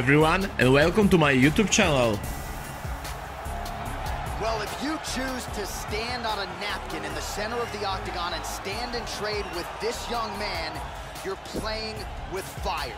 everyone and welcome to my YouTube channel. Well, if you choose to stand on a napkin in the center of the octagon and stand and trade with this young man, you're playing with fire.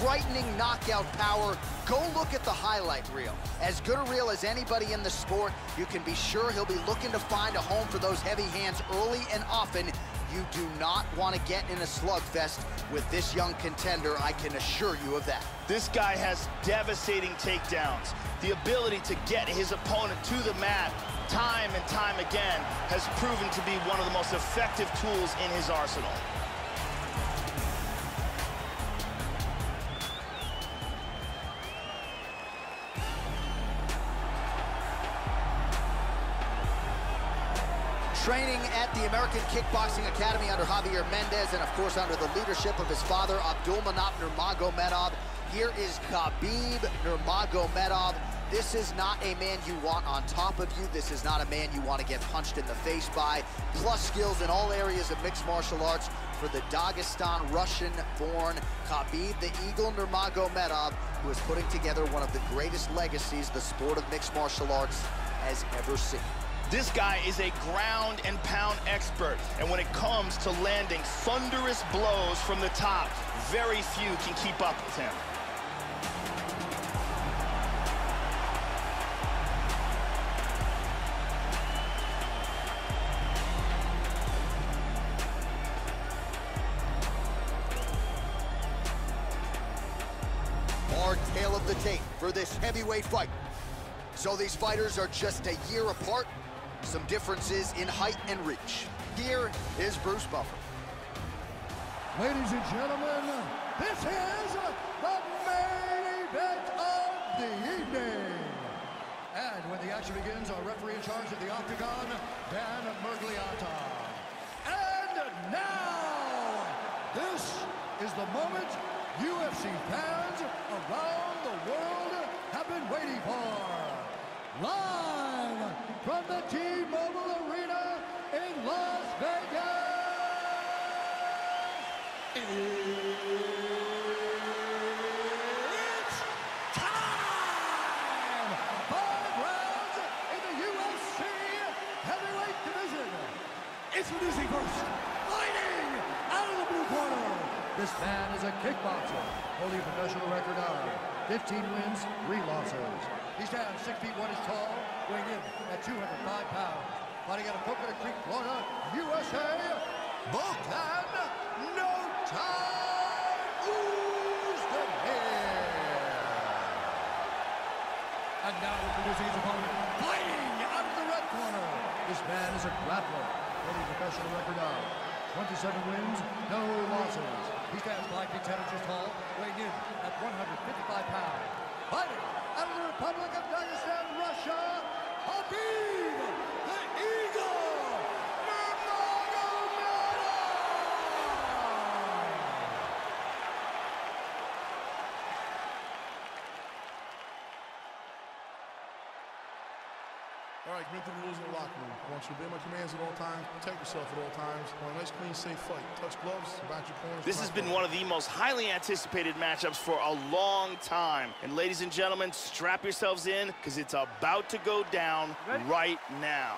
Frightening knockout power. Go look at the highlight reel. As good a reel as anybody in the sport, you can be sure he'll be looking to find a home for those heavy hands early and often. You do not want to get in a slugfest with this young contender, I can assure you of that. This guy has devastating takedowns. The ability to get his opponent to the mat time and time again has proven to be one of the most effective tools in his arsenal. Training at the American Kickboxing Academy under Javier Mendez and, of course, under the leadership of his father, Abdulmanap Nurmagomedov. Here is Khabib Nurmagomedov. This is not a man you want on top of you. This is not a man you want to get punched in the face by. Plus skills in all areas of mixed martial arts for the Dagestan Russian-born Khabib the Eagle Nurmagomedov, who is putting together one of the greatest legacies the sport of mixed martial arts has ever seen. This guy is a ground and pound expert, and when it comes to landing thunderous blows from the top, very few can keep up with him. Tale of the tape for this heavyweight fight. So these fighters are just a year apart, some differences in height and reach. Here is Bruce Buffer. Ladies and gentlemen, this is the main event of the evening. And when the action begins, our referee in charge of the Octagon, Dan Miragliotta. And now, this is the moment UFC fans around the world have been waiting for. Live from the T-Mobile Arena in Las Vegas. It's time! Five rounds in the UFC heavyweight division. Introducing first, fighting out of the blue corner. This man is a kickboxer, holding a professional record of 15 wins, 3 losses. He stands 6 feet 1 inch tall, weighing in at 205 pounds. Fighting out of Coconut Creek, Florida, USA, Volkan No Time. And now introducing his opponent, fighting out of the red corner. This man is a grappler, holding a professional record of 27 wins, no losses. He stands 5 feet 10 inches weighing in at 155 pounds. Fighting out of the Republic of Dagestan, Russia, Khabib the Eagle Nurmagomedov. All right, commit to the rules in the locker room. I want you to obey my commands at all times, protect yourself at all times. I want a nice, clean, safe fight. Touch gloves, back your corners. This has been one of the most highly anticipated matchups for a long time. And ladies and gentlemen, strap yourselves in because it's about to go down right now.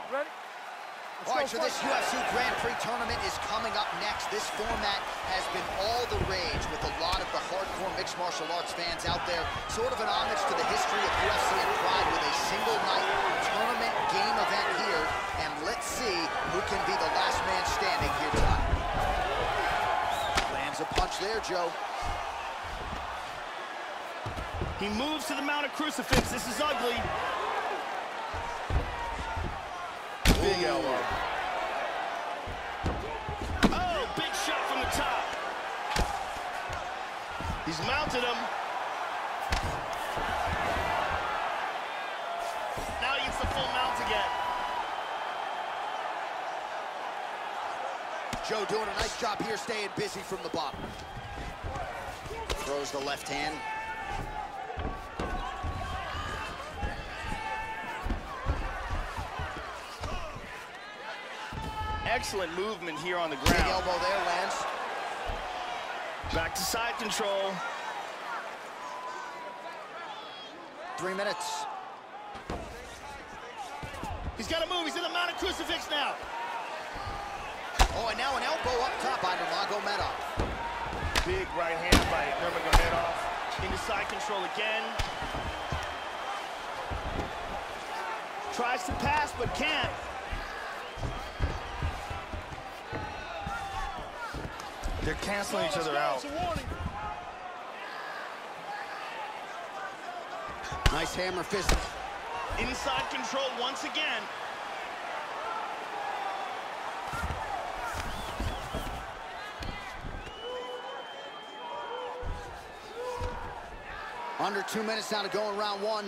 All right, so this UFC Grand Prix tournament is coming up next. This format has been all the rage with a lot of the hardcore mixed martial arts fans out there. Sort of an homage to the history of UFC and Pride with a single night tournament game event here. And let's see who can be the last man standing here tonight. Lands a punch there, Joe. He moves to the Mount of Crucifix. This is ugly. Big elbow. Oh, big shot from the top. He's mounted him. Now he gets the full mount again. Joe doing a nice job here, staying busy from the bottom. Throws the left hand. Excellent movement here on the Big ground. elbow there, Lance. Back to side control. Three minutes. He's got to move. He's in the mounted crucifix now. Oh, and now an elbow up top by Nurmagomedov. Big right hand by Nurmagomedov. Into side control again. Tries to pass, but can't. They're canceling each other out. Nice hammer fist. Inside control once again. Under two minutes now to go in round one.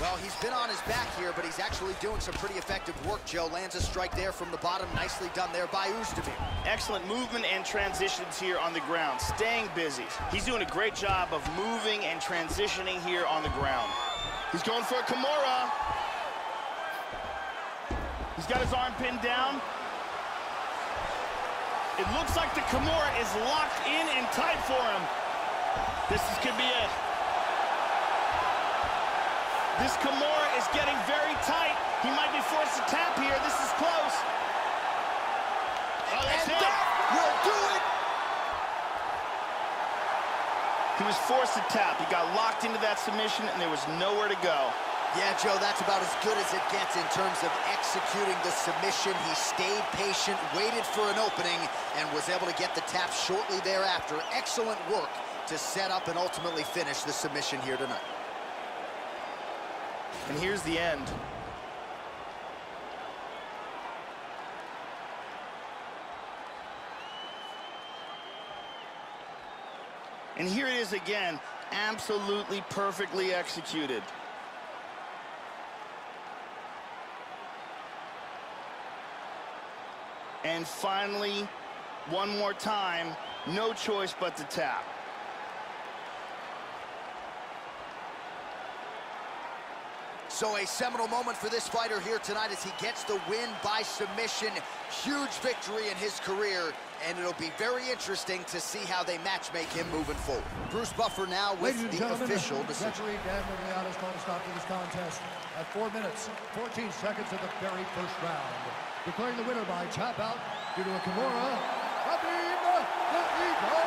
Well, he's been on his back here, but he's actually doing some pretty effective work, Joe. Lands a strike there from the bottom. Nicely done there by Oezdemir. Excellent movement and transitions here on the ground. Staying busy. He's doing a great job of moving and transitioning here on the ground. He's going for a Kimura. He's got his arm pinned down. It looks like the Kimura is locked in and tight for him. This is, could be it. This Kimura is getting very tight. He might be forced to tap here. This is close. Oh, that's and it. that will do it. He was forced to tap. He got locked into that submission, and there was nowhere to go. Yeah, Joe, that's about as good as it gets in terms of executing the submission. He stayed patient, waited for an opening, and was able to get the tap shortly thereafter. Excellent work to set up and ultimately finish the submission here tonight. And here's the end. And here it is again, absolutely perfectly executed. And finally, one more time, no choice but to tap. So a seminal moment for this fighter here tonight as he gets the win by submission. Huge victory in his career, and it'll be very interesting to see how they matchmake him moving forward. Bruce Buffer now with Ladies the official decision. referee Dan Miragliotta's called a stop to this contest at 4 minutes, 14 seconds of the very first round. Declaring the winner by tap out due to a Kimura, Khabib the Eagle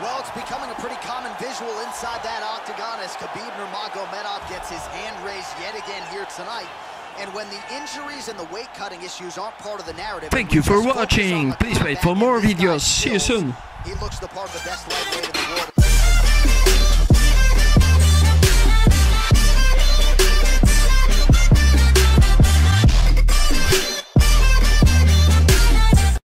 Well, it's becoming a pretty common visual inside that octagon as Khabib Nurmagomedov gets his hand raised yet again here tonight. And when the injuries and the weight cutting issues aren't part of the narrative... Thank you for just focus on watching. Please wait for more this guy's videos. See you soon. He looks the part of the best lightweight in the world.